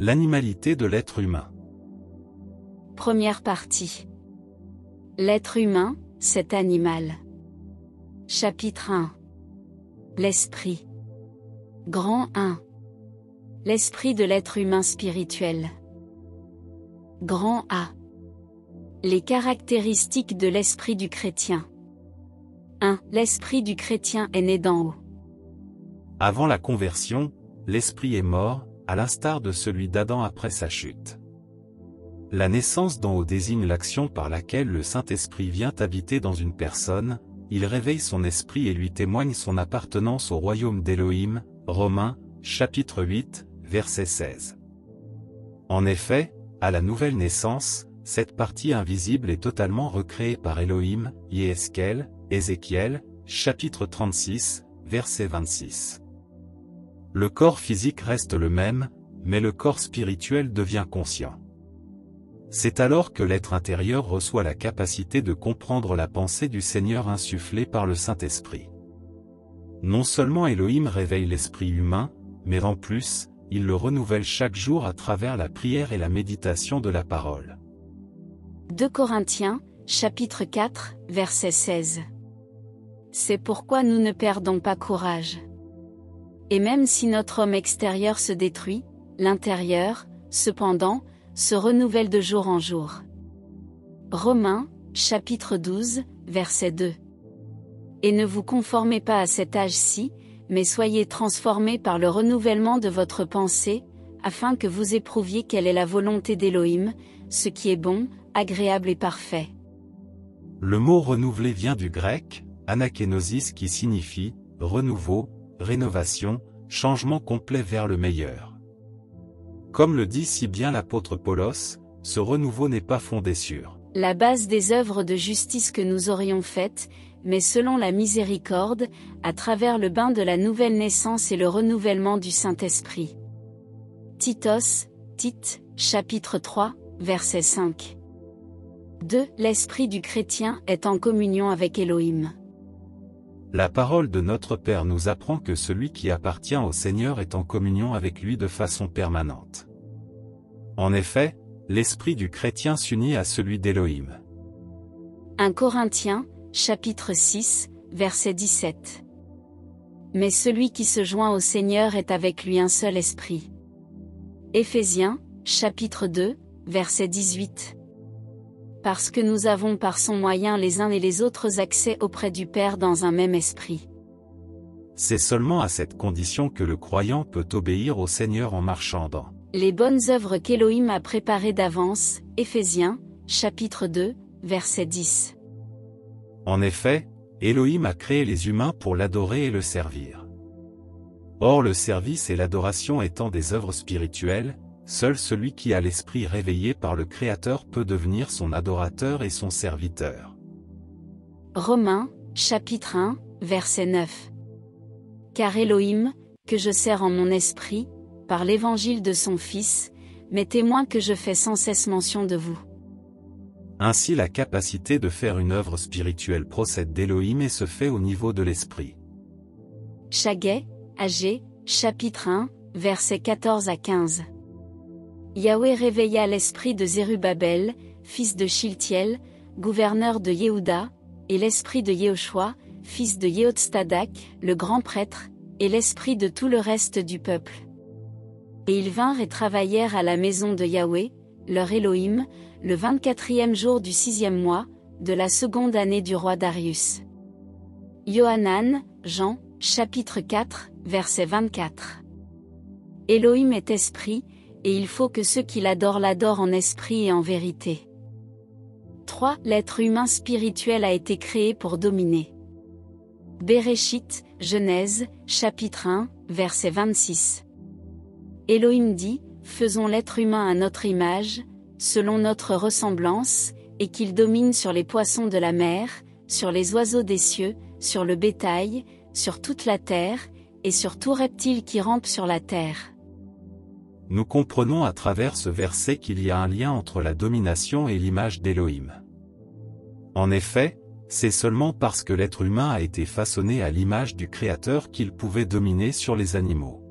L'animalité de l'être humain. Première partie. L'être humain, cet animal. Chapitre 1. L'esprit. Grand 1. L'esprit de l'être humain spirituel. Grand A. Les caractéristiques de l'esprit du chrétien. 1. L'esprit du chrétien est né d'en haut. Avant la conversion, l'esprit est mort, à l'instar de celui d'Adam après sa chute. La naissance d'en haut désigne l'action par laquelle le Saint-Esprit vient habiter dans une personne, il réveille son esprit et lui témoigne son appartenance au royaume d'Élohim, Romains, chapitre 8, verset 16. En effet, à la nouvelle naissance, cette partie invisible est totalement recréée par Elohim, Yeskel, Ézéchiel, chapitre 36, verset 26. Le corps physique reste le même, mais le corps spirituel devient conscient. C'est alors que l'être intérieur reçoit la capacité de comprendre la pensée du Seigneur insufflée par le Saint-Esprit. Non seulement Elohim réveille l'esprit humain, mais en plus, il le renouvelle chaque jour à travers la prière et la méditation de la parole. 2 Corinthiens, chapitre 4, verset 16. C'est pourquoi nous ne perdons pas courage. Et même si notre homme extérieur se détruit, l'intérieur, cependant, se renouvelle de jour en jour. Romains, chapitre 12, verset 2. Et ne vous conformez pas à cet âge-ci, mais soyez transformés par le renouvellement de votre pensée, afin que vous éprouviez quelle est la volonté d'Élohim, ce qui est bon, agréable et parfait. Le mot renouvelé vient du grec, anakenosis qui signifie renouveau, rénovation, changement complet vers le meilleur. Comme le dit si bien l'apôtre Paulos, ce renouveau n'est pas fondé sur la base des œuvres de justice que nous aurions faites, mais selon la miséricorde, à travers le bain de la nouvelle naissance et le renouvellement du Saint-Esprit. Titos, Tite, chapitre 3, verset 5. 2. L'esprit du chrétien est en communion avec Elohim. La parole de notre Père nous apprend que celui qui appartient au Seigneur est en communion avec lui de façon permanente. En effet, l'esprit du chrétien s'unit à celui d'Élohim. 1 Corinthiens, chapitre 6, verset 17. Mais celui qui se joint au Seigneur est avec lui un seul esprit. Éphésiens, chapitre 2, verset 18 parce que nous avons par son moyen les uns et les autres accès auprès du Père dans un même esprit. C'est seulement à cette condition que le croyant peut obéir au Seigneur en marchant dans les bonnes œuvres qu'Élohim a préparées d'avance, Éphésiens, chapitre 2, verset 10. En effet, Elohim a créé les humains pour l'adorer et le servir. Or le service et l'adoration étant des œuvres spirituelles, Seul celui qui a l'esprit réveillé par le Créateur peut devenir son adorateur et son serviteur. Romains, chapitre 1, verset 9. Car Elohim, que je sers en mon esprit, par l'évangile de son Fils, m'est témoin que je fais sans cesse mention de vous. Ainsi la capacité de faire une œuvre spirituelle procède d'Elohim et se fait au niveau de l'esprit. Chaguet, Agé, chapitre 1, verset 14 à 15. Yahweh réveilla l'esprit de Zérubabel, fils de Shiltiel, gouverneur de Yehuda, et l'esprit de Yehoshua, fils de Yehotstadak, le grand prêtre, et l'esprit de tout le reste du peuple. Et ils vinrent et travaillèrent à la maison de Yahweh, leur Elohim, le vingt-quatrième jour du sixième mois, de la seconde année du roi Darius. Yohanan, Jean, chapitre 4, verset 24. Elohim est esprit, et il faut que ceux qui l'adorent l'adorent en esprit et en vérité. 3. L'être humain spirituel a été créé pour dominer. Bereshit, Genèse, chapitre 1, verset 26. Elohim dit, Faisons l'être humain à notre image, selon notre ressemblance, et qu'il domine sur les poissons de la mer, sur les oiseaux des cieux, sur le bétail, sur toute la terre, et sur tout reptile qui rampe sur la terre nous comprenons à travers ce verset qu'il y a un lien entre la domination et l'image d'Élohim. En effet, c'est seulement parce que l'être humain a été façonné à l'image du Créateur qu'il pouvait dominer sur les animaux.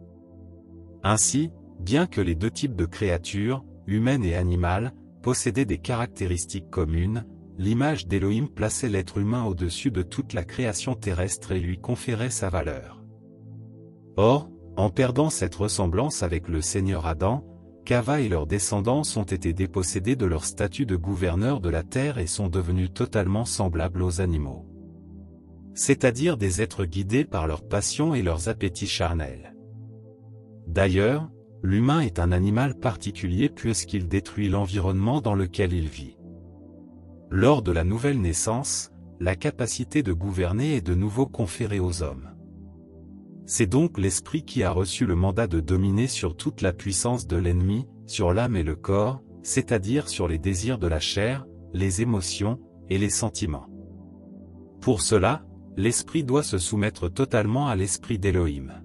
Ainsi, bien que les deux types de créatures, humaines et animales, possédaient des caractéristiques communes, l'image d'Élohim plaçait l'être humain au-dessus de toute la création terrestre et lui conférait sa valeur. Or, en perdant cette ressemblance avec le Seigneur Adam, Kava et leurs descendants ont été dépossédés de leur statut de gouverneur de la terre et sont devenus totalement semblables aux animaux. C'est-à-dire des êtres guidés par leurs passions et leurs appétits charnels. D'ailleurs, l'humain est un animal particulier puisqu'il détruit l'environnement dans lequel il vit. Lors de la nouvelle naissance, la capacité de gouverner est de nouveau conférée aux hommes. C'est donc l'esprit qui a reçu le mandat de dominer sur toute la puissance de l'ennemi, sur l'âme et le corps, c'est-à-dire sur les désirs de la chair, les émotions, et les sentiments. Pour cela, l'esprit doit se soumettre totalement à l'esprit d'Élohim.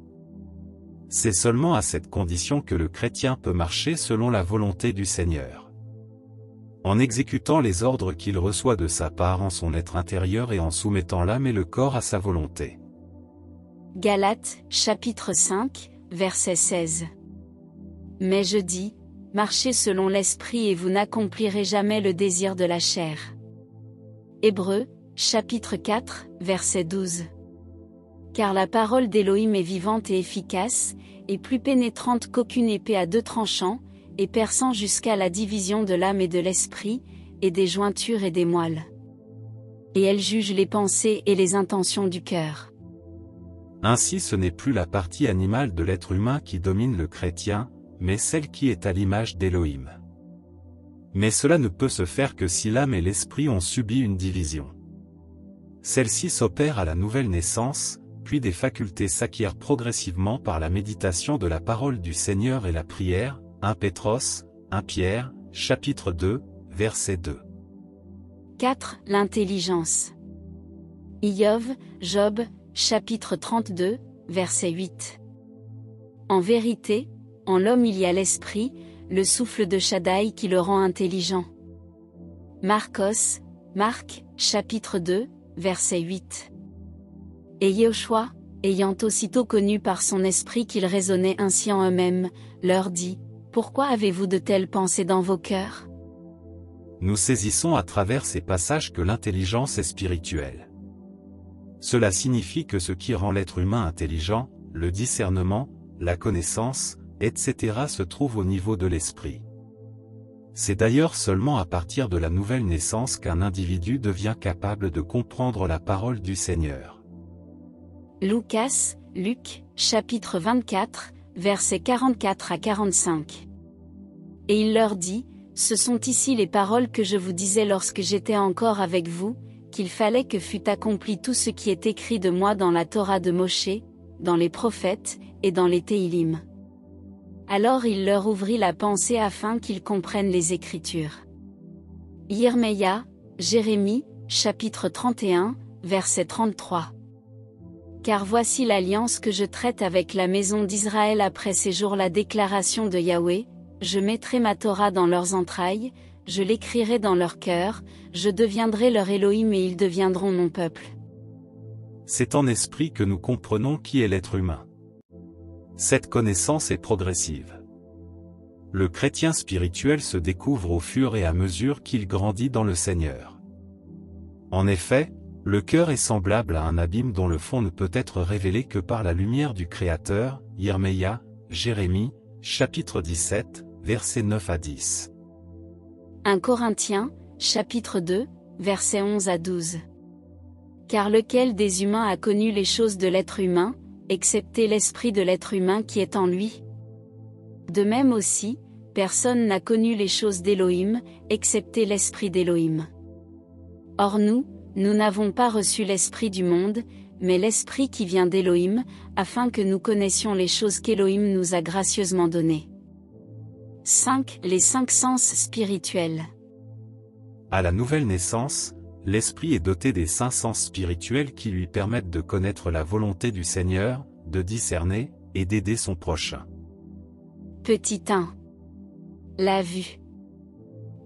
C'est seulement à cette condition que le chrétien peut marcher selon la volonté du Seigneur. En exécutant les ordres qu'il reçoit de sa part en son être intérieur et en soumettant l'âme et le corps à sa volonté. Galates, chapitre 5, verset 16. Mais je dis, marchez selon l'esprit et vous n'accomplirez jamais le désir de la chair. Hébreux, chapitre 4, verset 12. Car la parole d'Élohim est vivante et efficace, et plus pénétrante qu'aucune épée à deux tranchants, et perçant jusqu'à la division de l'âme et de l'esprit, et des jointures et des moelles. Et elle juge les pensées et les intentions du cœur. Ainsi ce n'est plus la partie animale de l'être humain qui domine le chrétien, mais celle qui est à l'image d'Élohim. Mais cela ne peut se faire que si l'âme et l'esprit ont subi une division. Celle-ci s'opère à la nouvelle naissance, puis des facultés s'acquièrent progressivement par la méditation de la parole du Seigneur et la prière, 1 Pétros, 1 Pierre, chapitre 2, verset 2. 4. L'intelligence. Iov, Job, chapitre 32, verset 8. En vérité, en l'homme il y a l'esprit, le souffle de Shaddai qui le rend intelligent. Marcos, Marc, chapitre 2, verset 8. Et Yehoshua, ayant aussitôt connu par son esprit qu'ils raisonnaient ainsi en eux-mêmes, leur dit, Pourquoi avez-vous de telles pensées dans vos cœurs? Nous saisissons à travers ces passages que l'intelligence est spirituelle. Cela signifie que ce qui rend l'être humain intelligent, le discernement, la connaissance, etc. se trouve au niveau de l'esprit. C'est d'ailleurs seulement à partir de la nouvelle naissance qu'un individu devient capable de comprendre la parole du Seigneur. Lucas, Luc, chapitre 24, versets 44 à 45. Et il leur dit, Ce sont ici les paroles que je vous disais lorsque j'étais encore avec vous, qu'il fallait que fût accompli tout ce qui est écrit de moi dans la Torah de Moshe, dans les prophètes, et dans les Teilim. Alors il leur ouvrit la pensée afin qu'ils comprennent les Écritures. Yirmeya, Jérémie, chapitre 31, verset 33. Car voici l'alliance que je traite avec la maison d'Israël après ces jours la déclaration de Yahweh, je mettrai ma Torah dans leurs entrailles, je l'écrirai dans leur cœur, je deviendrai leur Elohim et ils deviendront mon peuple. C'est en esprit que nous comprenons qui est l'être humain. Cette connaissance est progressive. Le chrétien spirituel se découvre au fur et à mesure qu'il grandit dans le Seigneur. En effet, le cœur est semblable à un abîme dont le fond ne peut être révélé que par la lumière du Créateur, Yirmeya, Jérémie, chapitre 17, versets 9 à 10. 1 Corinthiens, chapitre 2, versets 11 à 12. Car lequel des humains a connu les choses de l'être humain, excepté l'esprit de l'être humain qui est en lui? De même aussi, personne n'a connu les choses d'Élohim, excepté l'esprit d'Élohim. Or nous, nous n'avons pas reçu l'esprit du monde, mais l'esprit qui vient d'Élohim, afin que nous connaissions les choses qu'Élohim nous a gracieusement données. 5. Les cinq sens spirituels. À la nouvelle naissance, l'esprit est doté des cinq sens spirituels qui lui permettent de connaître la volonté du Seigneur, de discerner, et d'aider son prochain. Petit 1. La vue.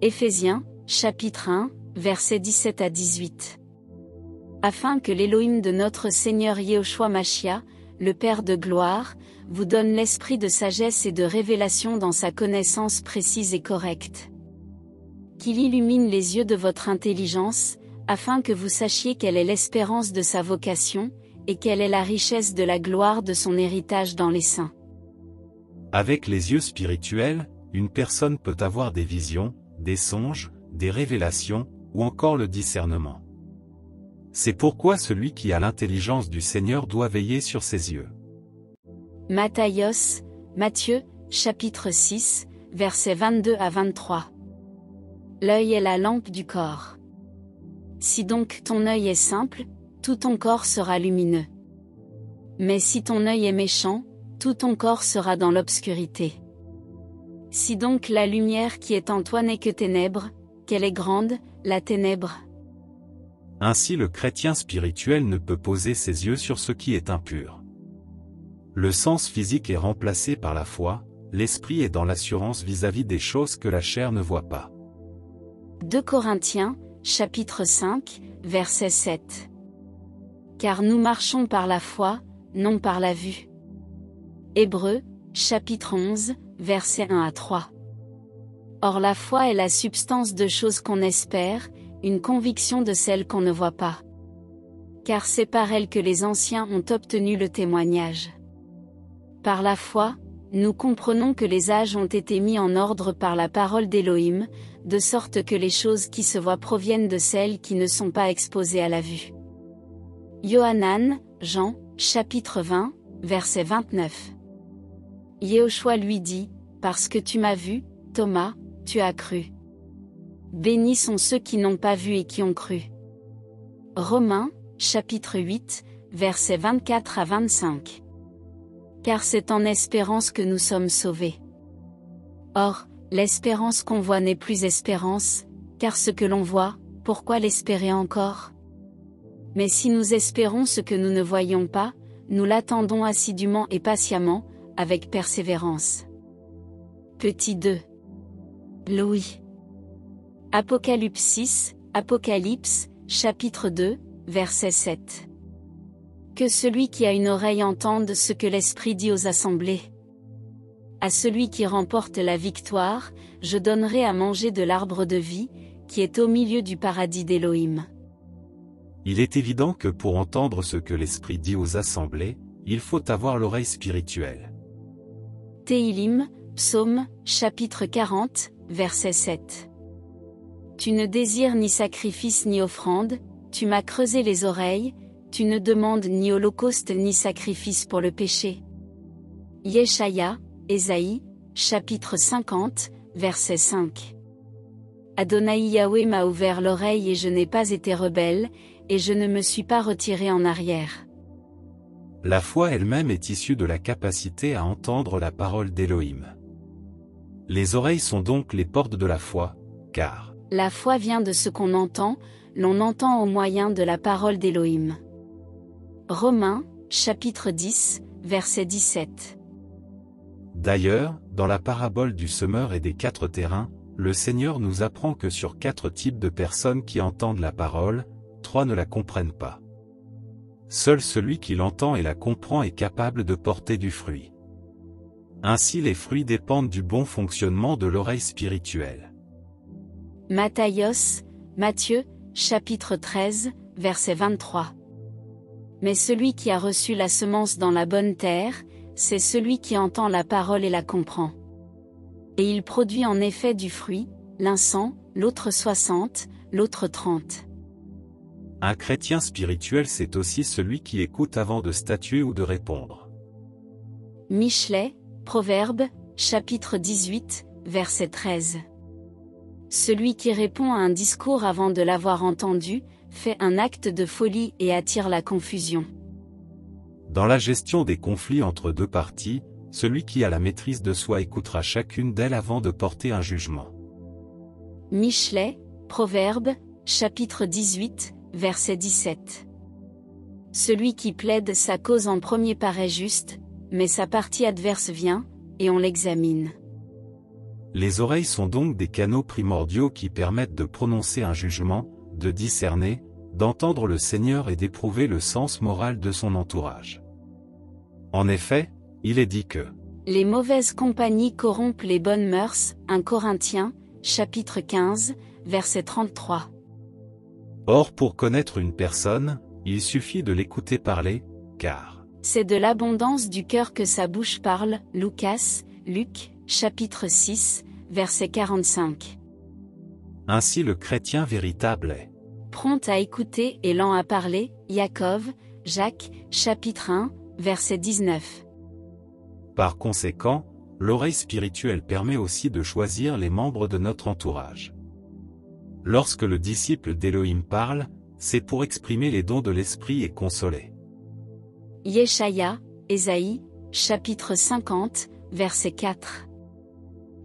Éphésiens, chapitre 1, versets 17 à 18. Afin que l'Élohim de notre Seigneur Yehoshua Machia, le Père de gloire, vous donne l'esprit de sagesse et de révélation dans sa connaissance précise et correcte. Qu'il illumine les yeux de votre intelligence, afin que vous sachiez quelle est l'espérance de sa vocation, et quelle est la richesse de la gloire de son héritage dans les saints. Avec les yeux spirituels, une personne peut avoir des visions, des songes, des révélations, ou encore le discernement. C'est pourquoi celui qui a l'intelligence du Seigneur doit veiller sur ses yeux. Matthaios, Matthieu, chapitre 6, versets 22 à 23. L'œil est la lampe du corps. Si donc ton œil est simple, tout ton corps sera lumineux. Mais si ton œil est méchant, tout ton corps sera dans l'obscurité. Si donc la lumière qui est en toi n'est que ténèbres, qu'elle est grande, la ténèbre. Ainsi le chrétien spirituel ne peut poser ses yeux sur ce qui est impur. Le sens physique est remplacé par la foi, l'esprit est dans l'assurance vis-à-vis des choses que la chair ne voit pas. 2 Corinthiens, chapitre 5, verset 7. Car nous marchons par la foi, non par la vue. Hébreux, chapitre 11, verset 1 à 3. Or la foi est la substance de choses qu'on espère, une conviction de celles qu'on ne voit pas. Car c'est par elle que les anciens ont obtenu le témoignage. Par la foi, nous comprenons que les âges ont été mis en ordre par la parole d'Élohim, de sorte que les choses qui se voient proviennent de celles qui ne sont pas exposées à la vue. Yohanan, Jean, chapitre 20, verset 29. Yehoshua lui dit, Parce que tu m'as vu, Thomas, tu as cru. Bénis sont ceux qui n'ont pas vu et qui ont cru. Romains, chapitre 8, versets 24 à 25. Car c'est en espérance que nous sommes sauvés. Or, l'espérance qu'on voit n'est plus espérance, car ce que l'on voit, pourquoi l'espérer encore? Mais si nous espérons ce que nous ne voyons pas, nous l'attendons assidûment et patiemment, avec persévérance. Petit 2. Louis. Apocalypse 6, Apocalypse, chapitre 2, verset 7. Que celui qui a une oreille entende ce que l'Esprit dit aux assemblées. À celui qui remporte la victoire, je donnerai à manger de l'arbre de vie, qui est au milieu du paradis d'Élohim. Il est évident que pour entendre ce que l'Esprit dit aux assemblées, il faut avoir l'oreille spirituelle. Théilim, Psaume, chapitre 40, verset 7. Tu ne désires ni sacrifice ni offrande, tu m'as creusé les oreilles, tu ne demandes ni holocauste ni sacrifice pour le péché. Yeshaya, Ésaïe, chapitre 50, verset 5. Adonai Yahweh m'a ouvert l'oreille et je n'ai pas été rebelle, et je ne me suis pas retiré en arrière. La foi elle-même est issue de la capacité à entendre la parole d'Élohim. Les oreilles sont donc les portes de la foi, car la foi vient de ce qu'on entend, l'on entend au moyen de la parole d'Élohim. Romains, chapitre 10, verset 17. D'ailleurs, dans la parabole du semeur et des quatre terrains, le Seigneur nous apprend que sur quatre types de personnes qui entendent la parole, trois ne la comprennent pas. Seul celui qui l'entend et la comprend est capable de porter du fruit. Ainsi les fruits dépendent du bon fonctionnement de l'oreille spirituelle. Matthaios, Matthieu, chapitre 13, verset 23. Mais celui qui a reçu la semence dans la bonne terre, c'est celui qui entend la parole et la comprend. Et il produit en effet du fruit, l'un cent, l'autre soixante, l'autre trente. Un chrétien spirituel c'est aussi celui qui écoute avant de statuer ou de répondre. Michelet, Proverbe, chapitre 18, verset 13. Celui qui répond à un discours avant de l'avoir entendu, fait un acte de folie et attire la confusion. Dans la gestion des conflits entre deux parties, celui qui a la maîtrise de soi écoutera chacune d'elles avant de porter un jugement. Michelet, Proverbe, chapitre 18, verset 17. Celui qui plaide sa cause en premier paraît juste, mais sa partie adverse vient, et on l'examine. Les oreilles sont donc des canaux primordiaux qui permettent de prononcer un jugement, de discerner, d'entendre le Seigneur et d'éprouver le sens moral de son entourage. En effet, il est dit que Les mauvaises compagnies corrompent les bonnes mœurs, 1 Corinthiens, chapitre 15, verset 33. Or pour connaître une personne, il suffit de l'écouter parler, car C'est de l'abondance du cœur que sa bouche parle, Lucas, Luc, chapitre 6, verset 45. ainsi le chrétien véritable est. Prompt à écouter et lent à parler, Jacob, Jacques, chapitre 1, verset 19. Par conséquent, l'oreille spirituelle permet aussi de choisir les membres de notre entourage. Lorsque le disciple d'Élohim parle, c'est pour exprimer les dons de l'esprit et consoler. Yeshaya, Ésaïe, chapitre 50, verset 4.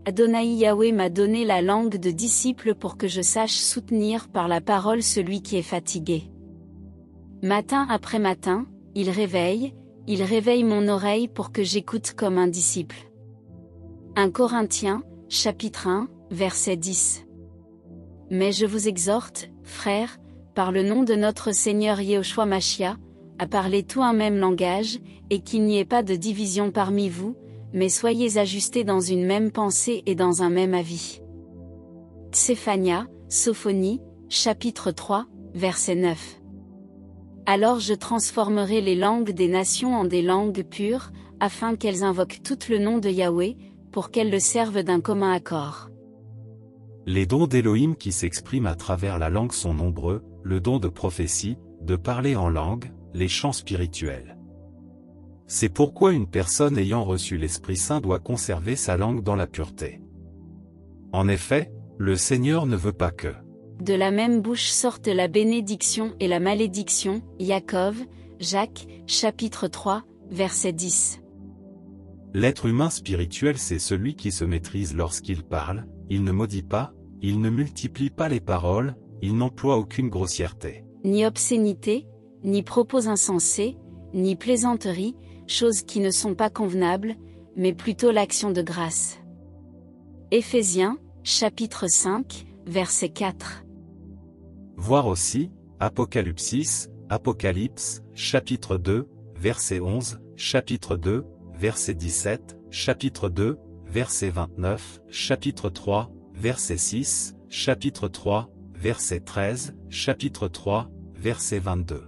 Adonai Yahweh m'a donné la langue de disciple pour que je sache soutenir par la parole celui qui est fatigué. Matin après matin, il réveille, il réveille mon oreille pour que j'écoute comme un disciple. 1 Corinthiens, chapitre 1, verset 10. Mais je vous exhorte, frères, par le nom de notre Seigneur Yehoshua Machia, à parler tout un même langage, et qu'il n'y ait pas de division parmi vous, mais soyez ajustés dans une même pensée et dans un même avis. Tsephania, Sophonie, chapitre 3, verset 9. Alors je transformerai les langues des nations en des langues pures, afin qu'elles invoquent tout le nom de Yahweh, pour qu'elles le servent d'un commun accord. Les dons d'Élohim qui s'expriment à travers la langue sont nombreux, le don de prophétie, de parler en langue, les chants spirituels. C'est pourquoi une personne ayant reçu l'Esprit Saint doit conserver sa langue dans la pureté. En effet, le Seigneur ne veut pas que De la même bouche sortent la bénédiction et la malédiction, Jacob, Jacques, chapitre 3, verset 10. L'être humain spirituel c'est celui qui se maîtrise lorsqu'il parle, il ne maudit pas, il ne multiplie pas les paroles, il n'emploie aucune grossièreté. Ni obscénité, ni propos insensés, ni plaisanterie, choses qui ne sont pas convenables, mais plutôt l'action de grâce. Éphésiens, chapitre 5, verset 4. Voir aussi, Apocalypsis, Apocalypse, chapitre 2, verset 11, chapitre 2, verset 17, chapitre 2, verset 29, chapitre 3, verset 6, chapitre 3, verset 13, chapitre 3, verset 22.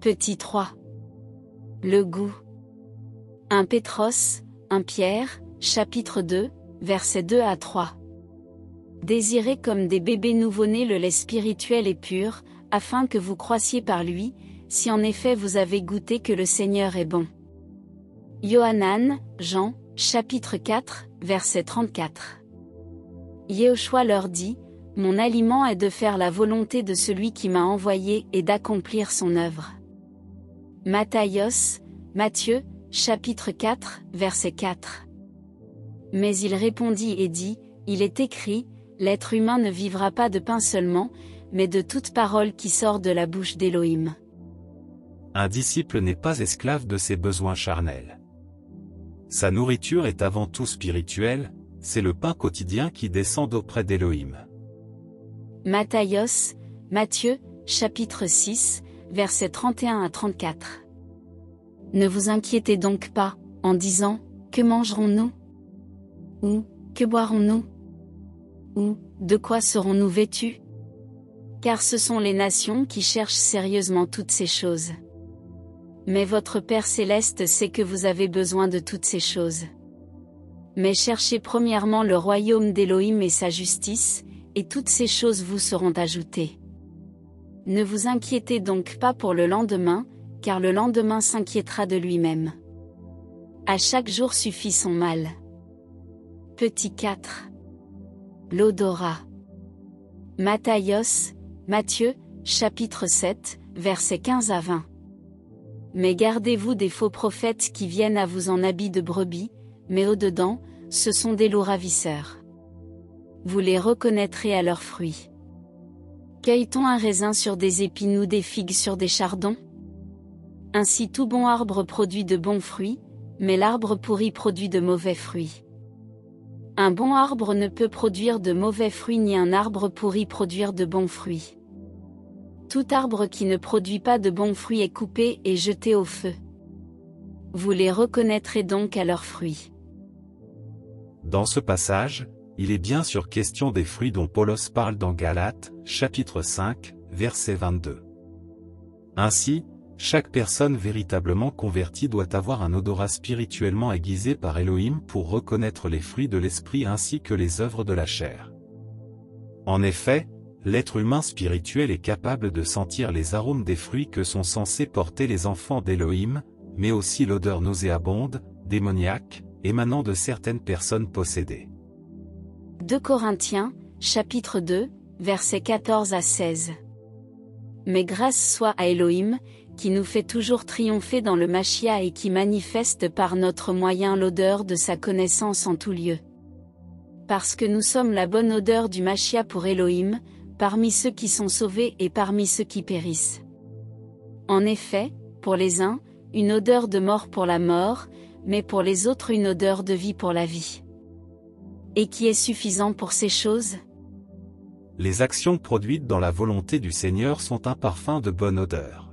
Petit 3. Le goût. 1 Pétros, 1 Pierre, chapitre 2, versets 2 à 3. Désirez comme des bébés nouveau-nés le lait spirituel et pur, afin que vous croissiez par lui, si en effet vous avez goûté que le Seigneur est bon. Yohanan, Jean, chapitre 4, verset 34. Yehoshua leur dit, Mon aliment est de faire la volonté de celui qui m'a envoyé et d'accomplir son œuvre. Matthaios, Matthieu, chapitre 4, verset 4. Mais il répondit et dit, Il est écrit, L'être humain ne vivra pas de pain seulement, mais de toute parole qui sort de la bouche d'Élohim. Un disciple n'est pas esclave de ses besoins charnels. Sa nourriture est avant tout spirituelle, c'est le pain quotidien qui descend d'auprès d'Élohim. Matthaios, Matthieu, chapitre 6, versets 31 à 34. Ne vous inquiétez donc pas, en disant, Que mangerons-nous? Ou, que boirons-nous? Ou, de quoi serons-nous vêtus? Car ce sont les nations qui cherchent sérieusement toutes ces choses. Mais votre Père céleste sait que vous avez besoin de toutes ces choses. Mais cherchez premièrement le royaume d'Élohim et sa justice, et toutes ces choses vous seront ajoutées. Ne vous inquiétez donc pas pour le lendemain, car le lendemain s'inquiétera de lui-même. À chaque jour suffit son mal. Petit 4. L'odorat. Matthaios, Matthieu, chapitre 7, versets 15 à 20. Mais gardez-vous des faux prophètes qui viennent à vous en habits de brebis, mais au-dedans, ce sont des loups ravisseurs. Vous les reconnaîtrez à leurs fruits. Cueille-t-on un raisin sur des épines ou des figues sur des chardons? Ainsi tout bon arbre produit de bons fruits, mais l'arbre pourri produit de mauvais fruits. Un bon arbre ne peut produire de mauvais fruits ni un arbre pourri produire de bons fruits. Tout arbre qui ne produit pas de bons fruits est coupé et jeté au feu. Vous les reconnaîtrez donc à leurs fruits. Dans ce passage, il est bien sûr question des fruits dont Paulos parle dans Galates, chapitre 5, verset 22. Ainsi, chaque personne véritablement convertie doit avoir un odorat spirituellement aiguisé par Elohim pour reconnaître les fruits de l'esprit ainsi que les œuvres de la chair. En effet, l'être humain spirituel est capable de sentir les arômes des fruits que sont censés porter les enfants d'Elohim, mais aussi l'odeur nauséabonde, démoniaque, émanant de certaines personnes possédées. 2 Corinthiens, chapitre 2, versets 14 à 16. Mais grâce soit à Elohim, qui nous fait toujours triompher dans le Machia et qui manifeste par notre moyen l'odeur de sa connaissance en tout lieu. Parce que nous sommes la bonne odeur du Machia pour Elohim, parmi ceux qui sont sauvés et parmi ceux qui périssent. En effet, pour les uns, une odeur de mort pour la mort, mais pour les autres une odeur de vie pour la vie. Et qui est suffisant pour ces choses? Les actions produites dans la volonté du Seigneur sont un parfum de bonne odeur.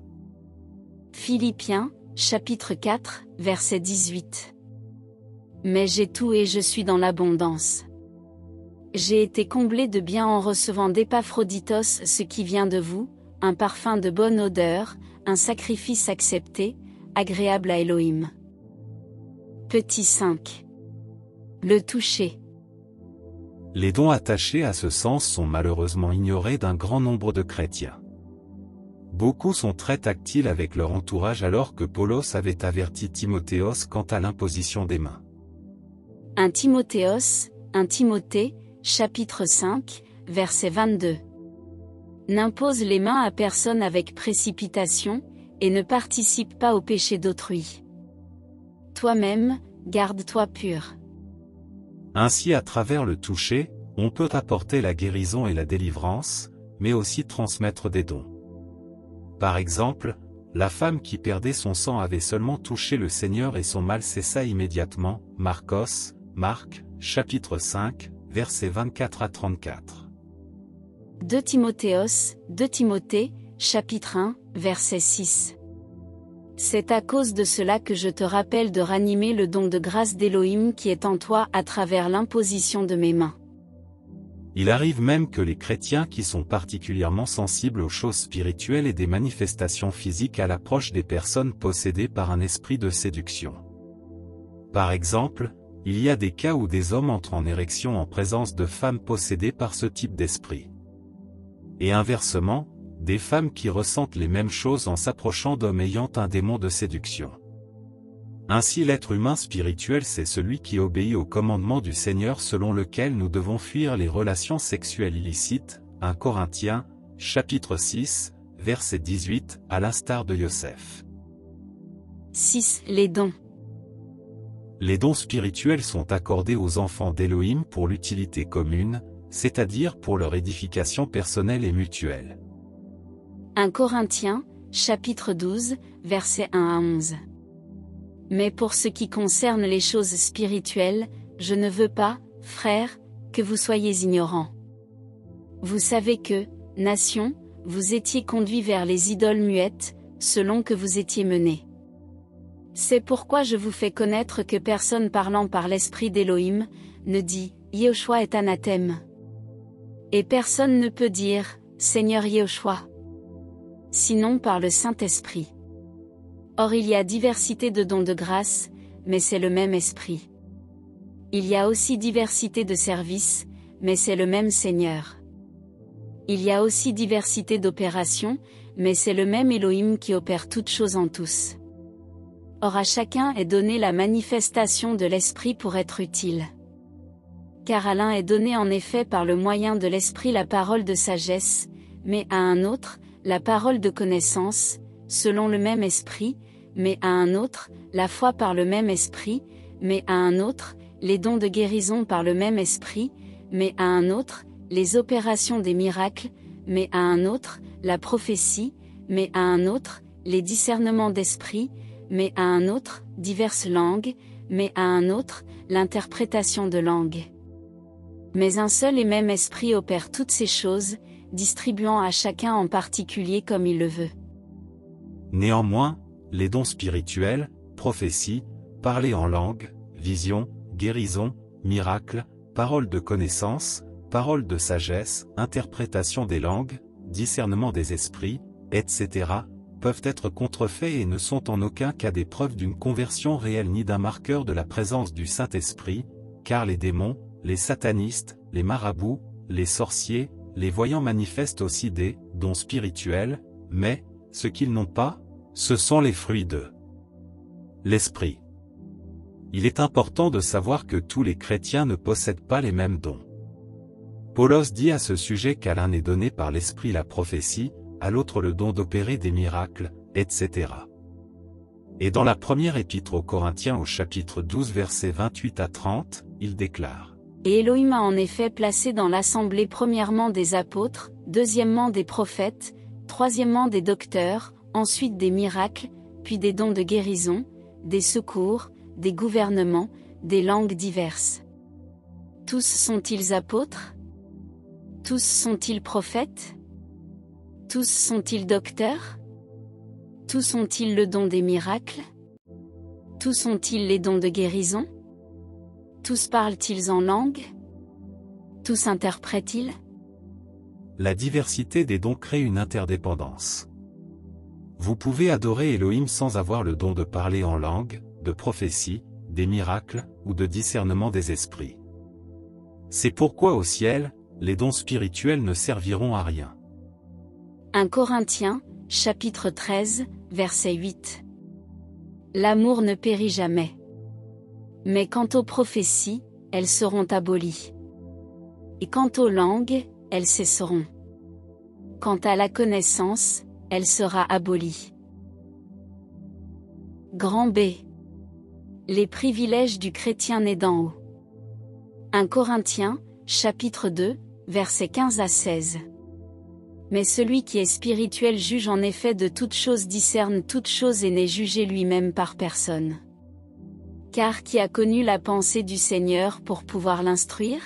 Philippiens, chapitre 4, verset 18. Mais j'ai tout et je suis dans l'abondance. J'ai été comblé de bien en recevant d'Épaphroditos ce qui vient de vous, un parfum de bonne odeur, un sacrifice accepté, agréable à Elohim. Petit 5. Le toucher. Les dons attachés à ce sens sont malheureusement ignorés d'un grand nombre de chrétiens. Beaucoup sont très tactiles avec leur entourage alors que Paulos avait averti Timothéos quant à l'imposition des mains. Un Timothéos, un Timothée, chapitre 5, verset 22. N'impose les mains à personne avec précipitation, et ne participe pas au péché d'autrui. Toi-même, garde-toi pur. Ainsi à travers le toucher, on peut apporter la guérison et la délivrance, mais aussi transmettre des dons. Par exemple, la femme qui perdait son sang avait seulement touché le Seigneur et son mal cessa immédiatement, Marcos, Marc, chapitre 5, versets 24 à 34. 2 Timothéos, 2 Timothée, chapitre 1, verset 6. C'est à cause de cela que je te rappelle de ranimer le don de grâce d'Élohim qui est en toi à travers l'imposition de mes mains. Il arrive même que les chrétiens qui sont particulièrement sensibles aux choses spirituelles et des manifestations physiques à l'approche des personnes possédées par un esprit de séduction. Par exemple, il y a des cas où des hommes entrent en érection en présence de femmes possédées par ce type d'esprit. Et inversement, des femmes qui ressentent les mêmes choses en s'approchant d'hommes ayant un démon de séduction. Ainsi l'être humain spirituel c'est celui qui obéit au commandement du Seigneur selon lequel nous devons fuir les relations sexuelles illicites, 1 Corinthiens, chapitre 6, verset 18, à l'instar de Yosef. 6. Les dons. Les dons spirituels sont accordés aux enfants d'Élohim pour l'utilité commune, c'est-à-dire pour leur édification personnelle et mutuelle. 1 Corinthiens, chapitre 12, versets 1 à 11. Mais pour ce qui concerne les choses spirituelles, je ne veux pas, frères, que vous soyez ignorants. Vous savez que, nation, vous étiez conduits vers les idoles muettes, selon que vous étiez menés. C'est pourquoi je vous fais connaître que personne parlant par l'esprit d'Élohim, ne dit, Yehoshua est anathème. Et personne ne peut dire, Seigneur Yehoshua sinon par le Saint-Esprit. Or il y a diversité de dons de grâce, mais c'est le même Esprit. Il y a aussi diversité de services, mais c'est le même Seigneur. Il y a aussi diversité d'opérations, mais c'est le même Elohim qui opère toutes choses en tous. Or à chacun est donnée la manifestation de l'Esprit pour être utile. Car à l'un est donné en effet par le moyen de l'Esprit la parole de sagesse, mais à un autre, la parole de connaissance, selon le même esprit, mais à un autre, la foi par le même esprit, mais à un autre, les dons de guérison par le même esprit, mais à un autre, les opérations des miracles, mais à un autre, la prophétie, mais à un autre, les discernements d'esprit, mais à un autre, diverses langues, mais à un autre, l'interprétation de langues. Mais un seul et même esprit opère toutes ces choses, distribuant à chacun en particulier comme il le veut. Néanmoins, les dons spirituels, prophétie, parler en langue, vision, guérison, miracle, parole de connaissance, parole de sagesse, interprétation des langues, discernement des esprits, etc., peuvent être contrefaits et ne sont en aucun cas des preuves d'une conversion réelle ni d'un marqueur de la présence du Saint-Esprit, car les démons, les satanistes, les marabouts, les sorciers, les voyants manifestent aussi des dons spirituels, mais, ce qu'ils n'ont pas, ce sont les fruits de l'Esprit. Il est important de savoir que tous les chrétiens ne possèdent pas les mêmes dons. Paulos dit à ce sujet qu'à l'un est donné par l'Esprit la prophétie, à l'autre le don d'opérer des miracles, etc. Et dans la première épître aux Corinthiens au chapitre 12 versets 28 à 30, il déclare Et Elohim a en effet placé dans l'assemblée premièrement des apôtres, deuxièmement des prophètes, troisièmement des docteurs, ensuite des miracles, puis des dons de guérison, des secours, des gouvernements, des langues diverses. Tous sont-ils apôtres? Tous sont-ils prophètes? Tous sont-ils docteurs? Tous ont-ils le don des miracles? Tous ont-ils les dons de guérison? Tous parlent-ils en langue? Tous interprètent-ils? La diversité des dons crée une interdépendance. Vous pouvez adorer Elohim sans avoir le don de parler en langue, de prophétie, des miracles, ou de discernement des esprits. C'est pourquoi au ciel, les dons spirituels ne serviront à rien. 1 Corinthiens, chapitre 13, verset 8. L'amour ne périt jamais. Mais quant aux prophéties, elles seront abolies. Et quant aux langues, elles cesseront. Quant à la connaissance, elle sera abolie. Grand B. Les privilèges du chrétien né d'en haut. 1 Corinthiens, chapitre 2, versets 15 à 16. Mais celui qui est spirituel juge en effet de toutes choses discerne toutes choses et n'est jugé lui-même par personne. Car qui a connu la pensée du Seigneur pour pouvoir l'instruire?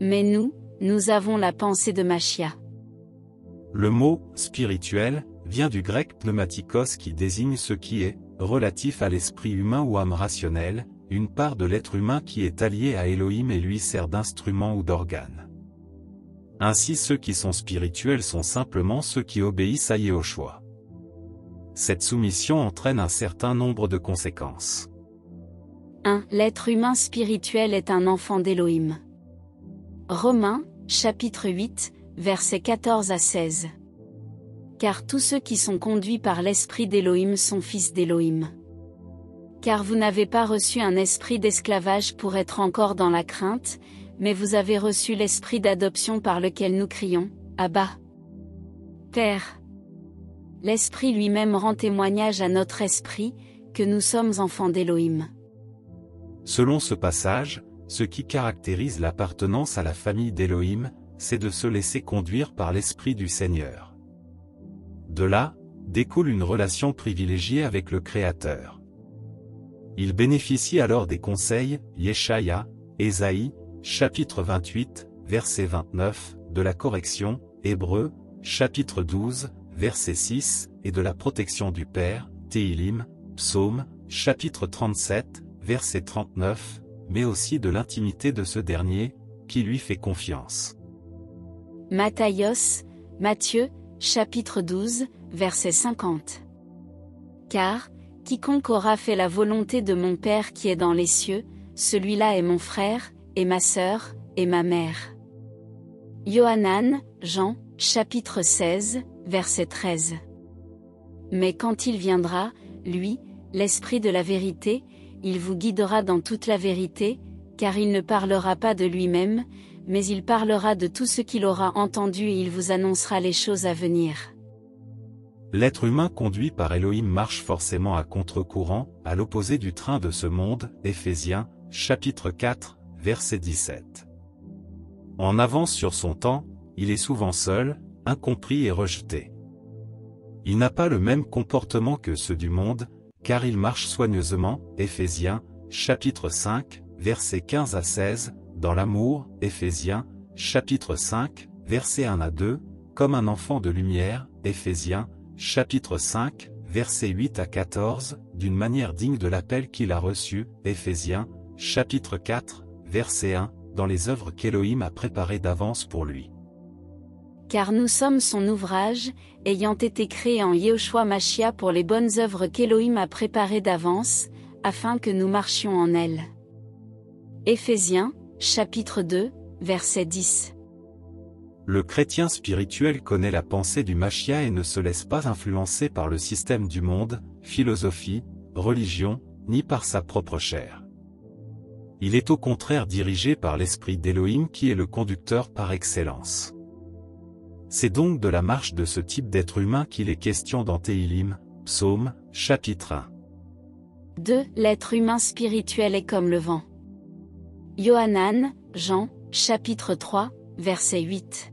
Mais nous, nous avons la pensée de Machia. Le mot spirituel vient du grec pneumatikos qui désigne ce qui est relatif à l'esprit humain ou âme rationnelle, une part de l'être humain qui est allié à Elohim et lui sert d'instrument ou d'organe. Ainsi ceux qui sont spirituels sont simplement ceux qui obéissent à Yehoshua. Cette soumission entraîne un certain nombre de conséquences. 1. L'être humain spirituel est un enfant d'Elohim. Romains, chapitre 8, versets 14 à 16. Car tous ceux qui sont conduits par l'esprit d'Élohim sont fils d'Élohim. Car vous n'avez pas reçu un esprit d'esclavage pour être encore dans la crainte, mais vous avez reçu l'esprit d'adoption par lequel nous crions, Abba. Père. L'esprit lui-même rend témoignage à notre esprit, que nous sommes enfants d'Élohim. Selon ce passage, ce qui caractérise l'appartenance à la famille d'Élohim, c'est de se laisser conduire par l'Esprit du Seigneur. De là, découle une relation privilégiée avec le Créateur. Il bénéficie alors des conseils, Yeshaya, Ésaïe, chapitre 28, verset 29, de la correction, Hébreu, chapitre 12, verset 6, et de la protection du Père, Téhilim, Psaume, chapitre 37, verset 39, mais aussi de l'intimité de ce dernier, qui lui fait confiance. Matthios, Matthieu, chapitre 12, verset 50. Car, quiconque aura fait la volonté de mon Père qui est dans les cieux, celui-là est mon frère, et ma sœur, et ma mère. Yohanan, Jean, chapitre 16, verset 13. Mais quand il viendra, lui, l'Esprit de la vérité, il vous guidera dans toute la vérité, car il ne parlera pas de lui-même, mais il parlera de tout ce qu'il aura entendu et il vous annoncera les choses à venir. L'être humain conduit par Elohim marche forcément à contre-courant, à l'opposé du train de ce monde, Éphésiens, chapitre 4, verset 17. En avance sur son temps, il est souvent seul, incompris et rejeté. Il n'a pas le même comportement que ceux du monde, car il marche soigneusement, Éphésiens, chapitre 5, versets 15 à 16, dans l'amour, Éphésiens, chapitre 5, versets 1 à 2, comme un enfant de lumière, Éphésiens, chapitre 5, versets 8 à 14, d'une manière digne de l'appel qu'il a reçu, Éphésiens, chapitre 4, verset 1, dans les œuvres qu'Élohim a préparées d'avance pour lui. Car nous sommes son ouvrage, ayant été créés en Yehoshua Machia pour les bonnes œuvres qu'Élohim a préparées d'avance, afin que nous marchions en elles. Éphésiens, chapitre 2, verset 10. Le chrétien spirituel connaît la pensée du Machia et ne se laisse pas influencer par le système du monde, philosophie, religion, ni par sa propre chair. Il est au contraire dirigé par l'esprit d'Élohim qui est le conducteur par excellence. C'est donc de la marche de ce type d'être humain qu'il est question dans Théilim, Psaume, chapitre 1. 2. L'être humain spirituel est comme le vent. Yohanan, Jean, chapitre 3, verset 8.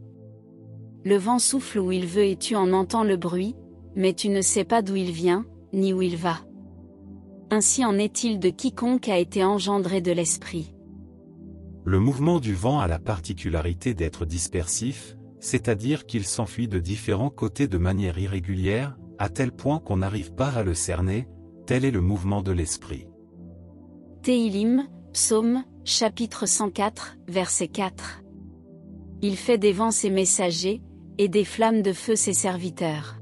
Le vent souffle où il veut et tu en entends le bruit, mais tu ne sais pas d'où il vient, ni où il va. Ainsi en est-il de quiconque a été engendré de l'esprit. Le mouvement du vent a la particularité d'être dispersif, c'est-à-dire qu'il s'enfuit de différents côtés de manière irrégulière, à tel point qu'on n'arrive pas à le cerner, tel est le mouvement de l'esprit. Théilim, Psaume, chapitre 104, verset 4. Il fait des vents ses messagers, et des flammes de feu ses serviteurs.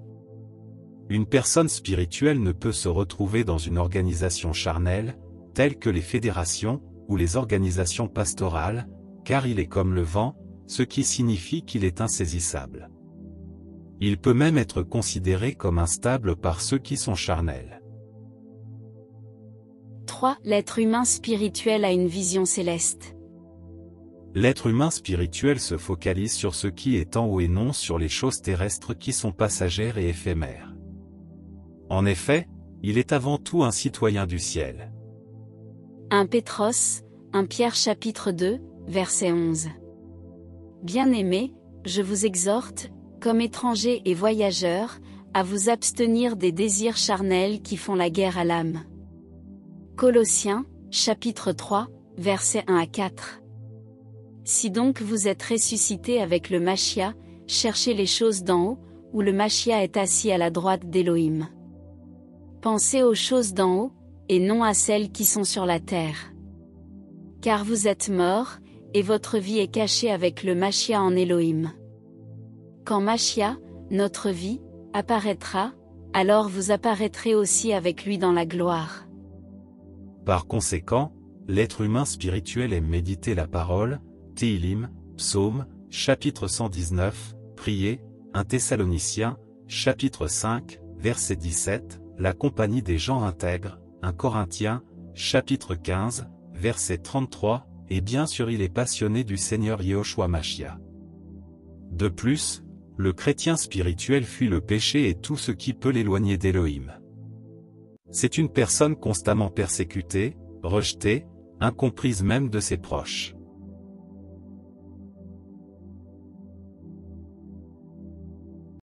Une personne spirituelle ne peut se retrouver dans une organisation charnelle, telle que les fédérations, ou les organisations pastorales, car il est comme le vent, ce qui signifie qu'il est insaisissable. Il peut même être considéré comme instable par ceux qui sont charnels. 3. L'être humain spirituel a une vision céleste. L'être humain spirituel se focalise sur ce qui est en haut et non sur les choses terrestres qui sont passagères et éphémères. En effet, il est avant tout un citoyen du ciel. 1 Pétros, 1 Pierre chapitre 2, verset 11. Bien-aimés, je vous exhorte, comme étrangers et voyageurs, à vous abstenir des désirs charnels qui font la guerre à l'âme. Colossiens, chapitre 3, versets 1 à 4. Si donc vous êtes ressuscités avec le Machia, cherchez les choses d'en haut, où le Machia est assis à la droite d'Élohim. Pensez aux choses d'en haut, et non à celles qui sont sur la terre. Car vous êtes morts, et votre vie est cachée avec le Machia en Elohim. Quand Machia, notre vie, apparaîtra, alors vous apparaîtrez aussi avec lui dans la gloire. Par conséquent, l'être humain spirituel aime méditer la parole, Théilim, Psaume, chapitre 119, prier, 1 Thessaloniciens, chapitre 5, verset 17, la compagnie des gens intègres, 1 Corinthiens, chapitre 15, verset 33, et bien sûr il est passionné du Seigneur Yehoshua Machia. De plus, le chrétien spirituel fuit le péché et tout ce qui peut l'éloigner d'Élohim. C'est une personne constamment persécutée, rejetée, incomprise même de ses proches.